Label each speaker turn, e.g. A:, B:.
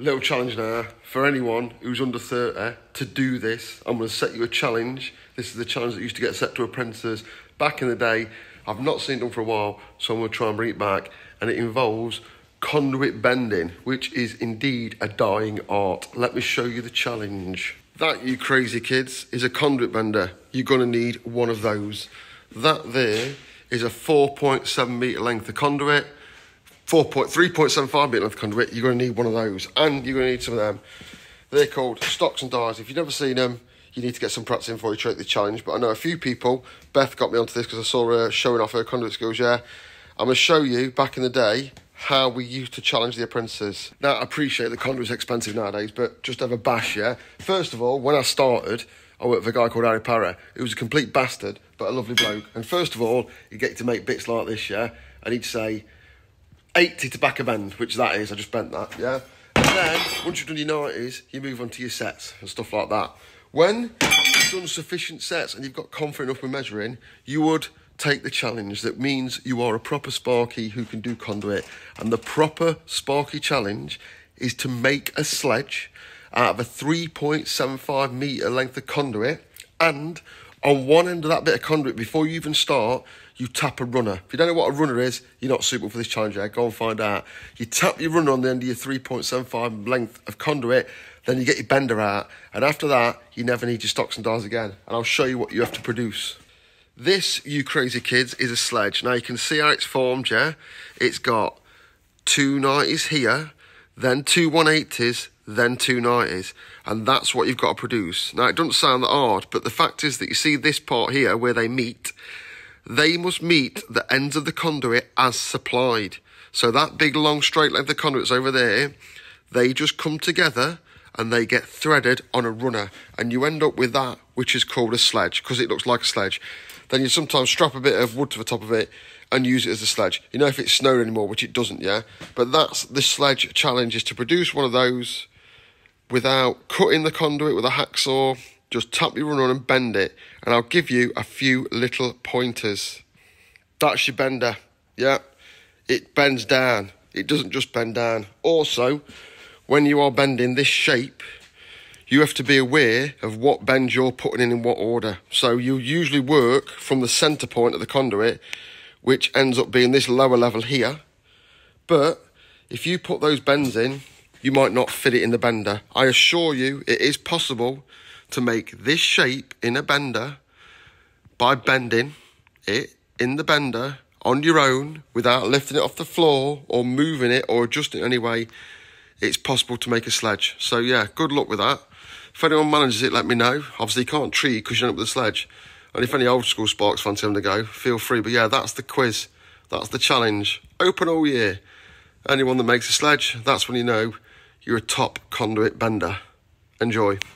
A: Little challenge now for anyone who's under 30 to do this. I'm going to set you a challenge. This is the challenge that used to get set to apprentices back in the day. I've not seen it done for a while, so I'm going to try and bring it back. And it involves conduit bending, which is indeed a dying art. Let me show you the challenge. That, you crazy kids, is a conduit bender. You're going to need one of those. That there is a 4.7 metre length of conduit 3.75 metre length conduit, you're going to need one of those. And you're going to need some of them. They're called stocks and dies. If you've never seen them, you need to get some practice in before you try the challenge. But I know a few people, Beth got me onto this because I saw her showing off her conduit skills, yeah. I'm going to show you, back in the day, how we used to challenge the apprentices. Now, I appreciate the conduit's expensive nowadays, but just have a bash, yeah? First of all, when I started, I worked for a guy called Harry Parra. He was a complete bastard, but a lovely bloke. And first of all, he'd get to make bits like this, yeah? And he'd say, 80 to back of bend, which that is, I just bent that, yeah? And then, once you've done your 90s, you move on to your sets and stuff like that. When you've done sufficient sets and you've got confident enough with measuring, you would take the challenge. That means you are a proper Sparky who can do conduit. And the proper Sparky challenge is to make a sledge out of a 3.75 metre length of conduit and on one end of that bit of conduit before you even start, you tap a runner. If you don't know what a runner is, you're not suitable for this challenge yet. Go and find out. You tap your runner on the end of your 3.75 length of conduit, then you get your bender out, and after that, you never need your stocks and dies again. And I'll show you what you have to produce. This, you crazy kids, is a sledge. Now you can see how it's formed, yeah? It's got two 90s here, then two 180s, then two 90s. And that's what you've got to produce. Now, it doesn't sound that hard, but the fact is that you see this part here where they meet, they must meet the ends of the conduit as supplied. So that big long straight length of conduits over there, they just come together and they get threaded on a runner. And you end up with that, which is called a sledge, because it looks like a sledge. Then you sometimes strap a bit of wood to the top of it and use it as a sledge. You know if it's snowed anymore, which it doesn't, yeah? But that's the sledge challenge is to produce one of those without cutting the conduit with a hacksaw just tap your runner and bend it, and I'll give you a few little pointers. That's your bender, yeah? It bends down, it doesn't just bend down. Also, when you are bending this shape, you have to be aware of what bend you're putting in in what order. So you usually work from the centre point of the conduit, which ends up being this lower level here. But if you put those bends in, you might not fit it in the bender. I assure you, it is possible to make this shape in a bender by bending it in the bender on your own without lifting it off the floor or moving it or adjusting it anyway, it's possible to make a sledge. So yeah, good luck with that. If anyone manages it, let me know. Obviously, you can't treat because you're up with the sledge. And if any old school sparks fancy them to go, feel free. But yeah, that's the quiz. That's the challenge. Open all year. Anyone that makes a sledge, that's when you know you're a top conduit bender. Enjoy.